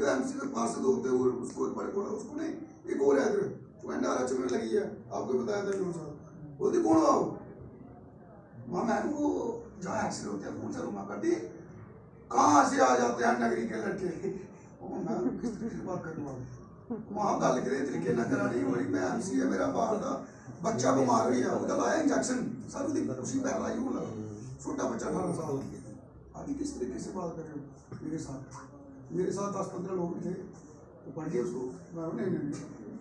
देता है एमसी पार्षद होते हुए उसको एक बड़े कोड़ा उसको नहीं एक और है तो अंडा राज्य लगी है आपको बताया था जो बोलते कौन हो वहाँ मैं वो जहाँ एक्सीडेंट होते हैं कौन सा रुमा करती कहाँ से आ जाते हैं नगरी के लड़के किस तरह बात वहाँ गल तरीके मैं है मेरा बाहर का बच्चा बीमार हो गया लाया इंजेक्शन सर उसकी छोटा बच्चा अठारह साल आदि किस तरीके से बात कर रहे हो मेरे साथ मेरे साथ दस पंद्रह लोग भी थे तो के उसको नहीं नहीं नहीं,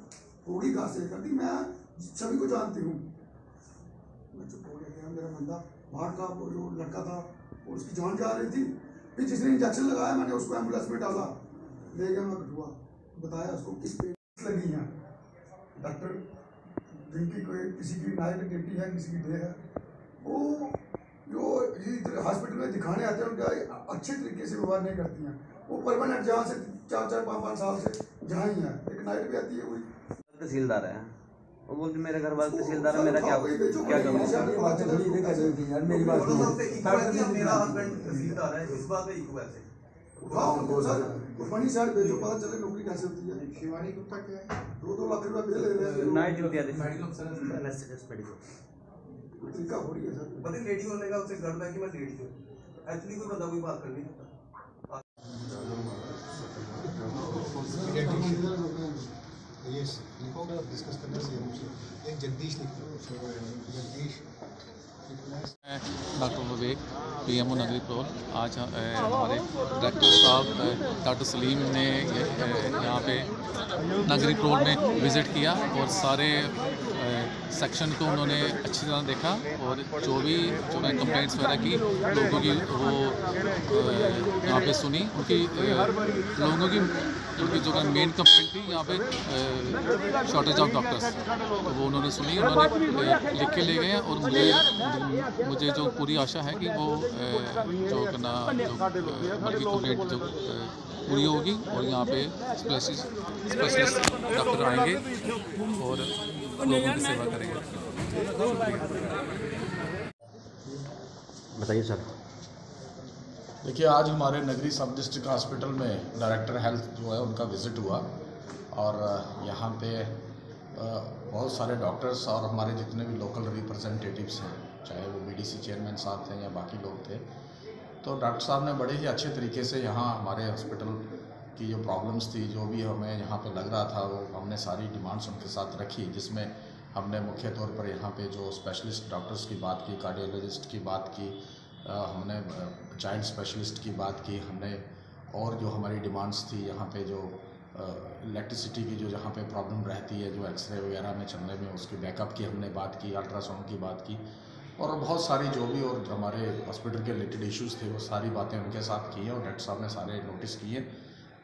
थोड़ी घास से कर दी मैं सभी को जानती हूँ। मैं चुप हो गया मेरा बंदा, बाहर था वो जो लड़का था, वो उसकी जान जा रही थी, फिर जिसने इंजेक्शन लगाया, मैंने उसको एंबुलेंस में डाला। ले गया मैं कठुआ, बताया उसको किस पे लगी हैं। डॉक्टर, जिनकी कोई किसी की नाइट ड्यूटी है, किसी की डे है, वो जो हॉस्पिटल में दिखाने आते हैं, उनका अच्छे तरीके से व्यवहार नहीं करती हैं। वो परमानेंट जहाँ से चार चार पाँच पाँच साल से जहाँ ही है। एक नाइट भी आती है कोई तहसीलदार है। वो बोलते मेरे घर वाले तहसीलदार है मेरा क्या क्या करूँ? यार मेरी बात सुनो। है मेरा हस्बैंड तहसीलदार है इस बात पे इक्वल है उठाओ उनको सर कुर्बानी साइड भेजो पता चले नौकरी कैसे होती है? शिवानी गुप्ता क्या है? दो दो लाख रुपया बिल ले रहे हैं। नाइट ड्यूटी आती मेडिकल अफसर है। कोई तरीका हो रही है सर। पता लेडी होने का उसे गर्व है कि मैं लेडी हूँ एक्चुअली कोई बंदा कोई बात कर नहीं सकता ये लिखो डिस्कस करने मुझे एक जगदीश लिखो जगदीश डॉक्टर विवेक पीएमओ नगरी प्रोल आज हमारे डायरेक्टर साहब डॉक्टर सलीम ने यहाँ पे नगरी प्रोल में विज़िट किया और सारे सेक्शन को उन्होंने अच्छी तरह देखा और जो भी जो मैं कंप्लेंट्स वगैरह की, लोगों की वो यहाँ पे सुनी। उनकी लोगों की, उनकी जो मेन कंप्लेंट थी, यहाँ पे शॉर्टेज ऑफ़ डॉक्टर्स तो वो उन्होंने सुनी, उन्होंने लिख के ले गए और मुझे मुझे जो पूरी आशा है कि वो जो करना जो उनकी कंप्लेंट जो पूरी होगी और यहाँ पे स्पेशलिस्ट स्पेशलिस्ट डॉक्टर आएँगे और लोगों की सेवा करेंगे। बताइए सर। देखिए आज हमारे नगरी सब डिस्ट्रिक्ट हॉस्पिटल में डायरेक्टर हेल्थ जो है उनका विज़िट हुआ और यहाँ पे बहुत सारे डॉक्टर्स और हमारे जितने भी लोकल रिप्रेजेंटेटिव्स हैं चाहे वो बीडीसी चेयरमैन साहब थे या बाकी लोग थे तो डॉक्टर साहब ने बड़े ही अच्छे तरीके से यहाँ हमारे हॉस्पिटल की जो प्रॉब्लम्स थी जो भी हमें यहाँ पे लग रहा था वो हमने सारी डिमांड्स उनके साथ रखी जिसमें हमने मुख्य तौर पर यहाँ पे जो स्पेशलिस्ट डॉक्टर्स की बात की कार्डियोलॉजिस्ट की बात की अ, हमने चाइल्ड स्पेशलिस्ट की बात की हमने और जो हमारी डिमांड्स थी यहाँ पे जो इलेक्ट्रिसिटी की जो जहाँ पे प्रॉब्लम रहती है जो एक्सरे वगैरह में चलने में उसकी बैकअप की हमने बात की अल्ट्रासाउंड की बात की और बहुत सारी जो भी और हमारे हॉस्पिटल के रिलेटेड इश्यूज़ थे, वो सारी बातें उनके साथ की हैं और डॉक्टर साहब ने सारे नोटिस किए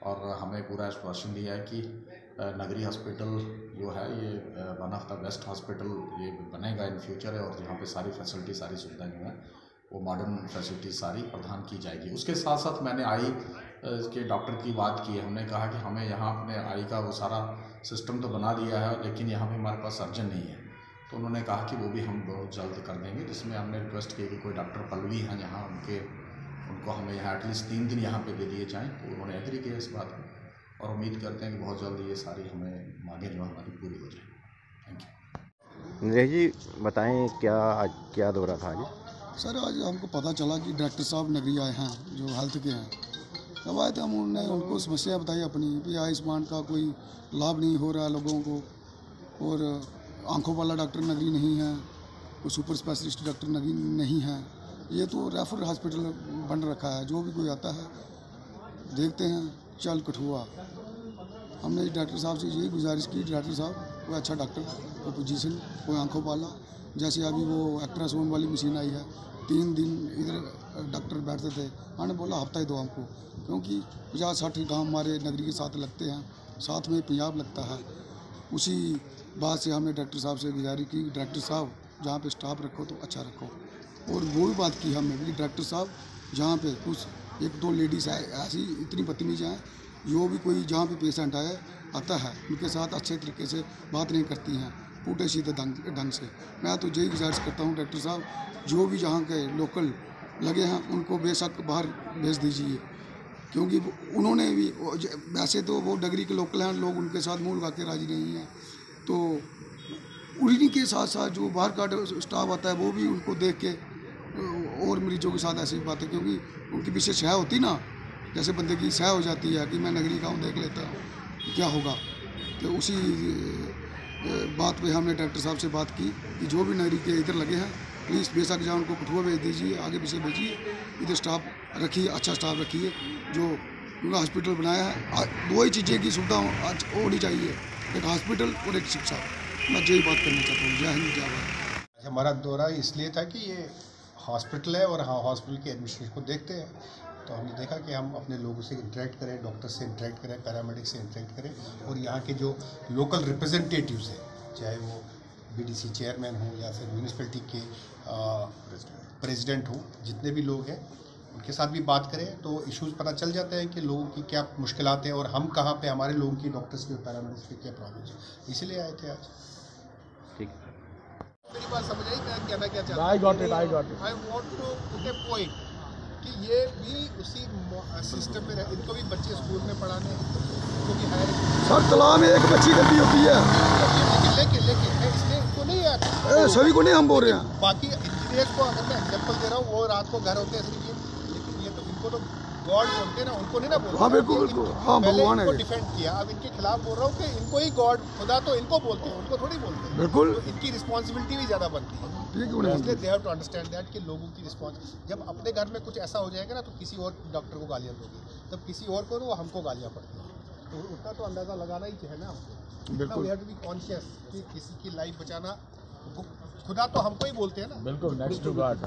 और हमें पूरा आश्वासन दिया है कि नगरी हॉस्पिटल जो है, ये one of the best hospital ये बनेगा इन फ्यूचर है और यहाँ पे सारी फैसिलिटी सारी सुविधाएँ जो हैं, वो मॉडर्न फैसिलिटी सारी प्रदान की जाएगी। उसके साथ साथ मैंने आई के डॉक्टर की बात की। है हमने कहा कि हमें यहाँ अपने आई का वो सारा सिस्टम तो बना दिया है, लेकिन यहाँ पर हमारे पास सर्जन नहीं है। तो उन्होंने कहा कि वो भी हम बहुत जल्द कर देंगे जिसमें हमने रिक्वेस्ट की कि कोई डॉक्टर पलवी हैं यहाँ उनके उनको हमें यहाँ एटलीस्ट तीन दिन यहाँ पे दे दिए जाएँ तो उन्होंने एग्री किया इस बात और उम्मीद करते हैं कि बहुत जल्द ये सारी हमें मांगें जो हमारी पूरी हो जाए थैंक यू नीरज जी बताएँ क्या आज क्या दौरा था आज? सर आज हमको पता चला कि डॉक्टर साहब नगरी आए हैं जो हेल्थ के हैं। तब आए थे हम उन्होंने उनको समस्या बताई अपनी कि आयुष्मान का कोई लाभ नहीं हो रहा लोगों को और आँखों वाला डॉक्टर नगरी नहीं है, कोई सुपर स्पेशलिस्ट डॉक्टर नगरी नहीं है। ये तो रेफर हॉस्पिटल बन रखा है, जो भी कोई आता है, देखते हैं, चल कठुआ हमने डॉक्टर साहब से यही गुजारिश की, डॉक्टर साहब, कोई अच्छा डॉक्टर, कोई पोजिशन कोई आँखों वाला। जैसे अभी वो अल्ट्रासाउंड वाली मशीन आई है, तीन दिन इधर डॉक्टर बैठते थे। मैंने बोला, हफ़्ता ही दो हमको। क्योंकि पचास साठ गाँव हमारे नगरी के साथ लगते हैं, साथ में पंजाब लगता है। उसी बात से हमने डॉक्टर साहब से गुजारिश की, डॉक्टर साहब, जहाँ पे स्टाफ रखो तो अच्छा रखो। और वो भी बात की हमने भी डॉक्टर साहब, जहाँ पे कुछ, एक दो लेडीज़ आए, ऐसी इतनी बदतमीज हैं जो भी कोई जहाँ पे पेशेंट आए, आता है, उनके साथ अच्छे तरीके से बात नहीं करती हैं टूटे सीधे ढंग से। मैं तो यही गुजारिश करता हूँ डॉक्टर साहब, जो भी जहाँ के लोकल लगे हैं, उनको बेशक बाहर भेज दीजिए। क्योंकि उन्होंने भी वैसे तो वो डगरी के लोकल हैं, लोग उनके साथ मुँह लगा के राज़ी नहीं हैं। तो उन्हीं के साथ साथ जो बाहर का स्टाफ आता है, वो भी उनको देख के और मरीजों के साथ ऐसी बातें, क्योंकि उनकी पीछे सह होती ना, जैसे बंदे की सह हो जाती है कि मैं नगरी का हूँ, देख लेता हूँ क्या होगा। तो उसी बात पे हमने डॉक्टर साहब से बात की कि जो भी नगरी के इधर लगे हैं, प्लीज़ बेशक जाए उनको कठुआ भेज दीजिए, आगे पीछे भेजिए, इधर स्टाफ रखिए अच्छा स्टाफ रखिए, जो उनका हॉस्पिटल बनाया है। दो ही चीज़ें की सुविधा आज होनी चाहिए। एक हॉस्पिटल और एक शिक्षा। मैं यही बात करना चाहता हूँ, जय हिंद, जय भारत। हमारा दौरा इसलिए था कि ये हॉस्पिटल है और हाँ हॉस्पिटल के एडमिनिस्ट्रेशन को देखते हैं। तो हमने देखा कि हम अपने लोगों से इंटरेक्ट करें डॉक्टर से इंटरेक्ट करें पैरामेडिक से इंटरेक्ट करें और यहाँ के जो लोकल रिप्रेजेंटेटिव्स हैं, चाहे वो बीडीसी चेयरमैन हो या फिर म्यूनिसपैलिटी के प्रेसिडेंट हो, जितने भी लोग हैं उनके साथ भी बात करें तो इश्यूज़ पता चल जाते हैं कि लोगों की क्या मुश्किलात हैं और हम कहाँ पे हमारे लोगों की डॉक्टर्स की पैरामेडिक्स की क्या प्रॉब्लम्स हैं। इसीलिए आए थे आज। ठीक। मेरी बात समझ आई मैं कहना क्या चाहता I got it, I got it. I want to put a point कि ये भी उसी सिस्टम में रह इनको भी बच्चे स्कूल में पढ़ाने इनको भी हायर सर तालाब में एक बच्ची गलती होती है। लेकिन लेकिन लेकिन इसलिए इनको नहीं सभी को नहीं हम बोल रहे हैं। बाकी इंजीनियर को अगर मैं एग्ज़ाम्पल दे रहा हूँ वो रात को घर होते हैं सिर्फ़ लेकिन तो इनको तो गॉड बोलते हैं ना उनको नहीं ना बोलते हाँ, बिल्कुल, बिल्कुल। हाँ, भगवान है। डिफेंड किया। अब इनके खिलाफ बोल रहा हूँ कि इनको ही गॉड खुदा तो इनको बोलते हैं उनको थोड़ी बोलते हैं। बिल्कुल। तो इनकी रिस्पॉन्सिबिलिटी भी ज़्यादा बनती है। इसलिए they have to understand that कि लोगों की रिस्पॉन्स जब अपने घर में कुछ ऐसा हो जाएगा ना तो किसी और डॉक्टर को गालियाँ दोगे। तब किसी और को तो वो हमको गालियाँ पड़ती हैं। तो उतना तो अंदाज़ा लगाना ही है ना हमको। बिल्कुल। We have to be conscious कि किसी की लाइफ बचाना खुदा तो हमको ही बोलते हैं ना। बिल्कुल नेक्स्ट टू गॉड